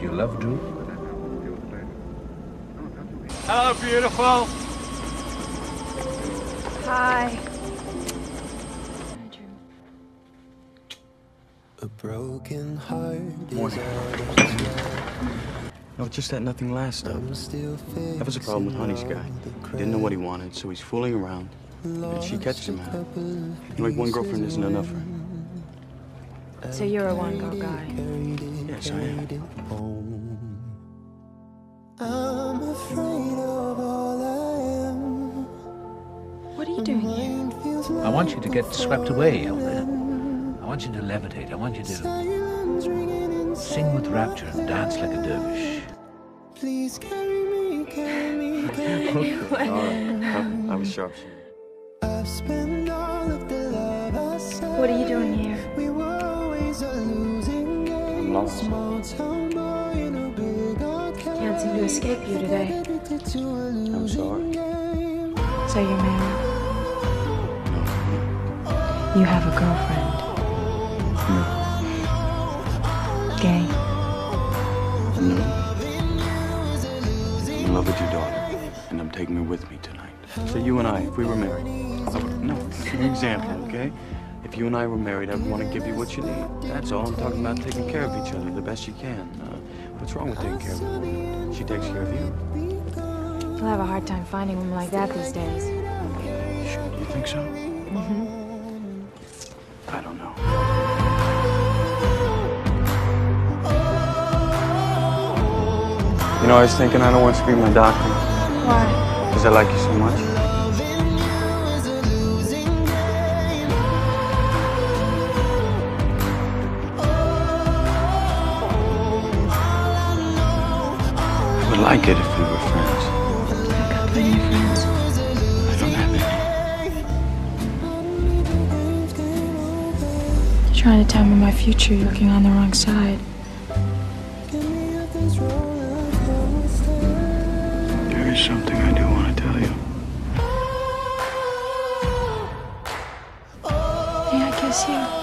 You love Drew? Hello, beautiful. Hi. A broken heart Morning. No, it's just that nothing lasts stuff. That was a problem with Honey's guy. He didn't know what he wanted, so he's fooling around. And she catches him at it. You know, like one girlfriend isn't enough for him. So you're a one-girl guy. Yes, I am. I'm afraid of all I am. What are you doing here? I want you to get swept away, Elfrida. I want you to levitate. I want you to sing with rapture and dance like a dervish. Please carry me, carry me, carry oh, me. I, I was sharpshooter. I've spent all of the love I. What are you doing here? Lost. Small town boy in a big arcade. Can't seem to escape you today. Addicted to a I'm sorry. losing. So you're married. You have a girlfriend. Gay. no. I'm in love with your daughter, and I'm taking her with me tonight. So you and I, if we were married, I would, no, for example, okay? If you and I were married, I'd want to give you what you need. That's all. I'm talking about taking care of each other the best you can. Uh, what's wrong with taking care of a woman? She takes care of you. You'll have a hard time finding a woman like that these days. Sure, do you think so? Mm-hmm. I don't know. You know, I was thinking I don't want to be my doctor Why? because I like you so much. like it if we were friends. I don't have any. You're trying to tell me my future, you're looking on the wrong side. There is something I do want to tell you. Yeah, I guess you.